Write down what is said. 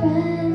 friend.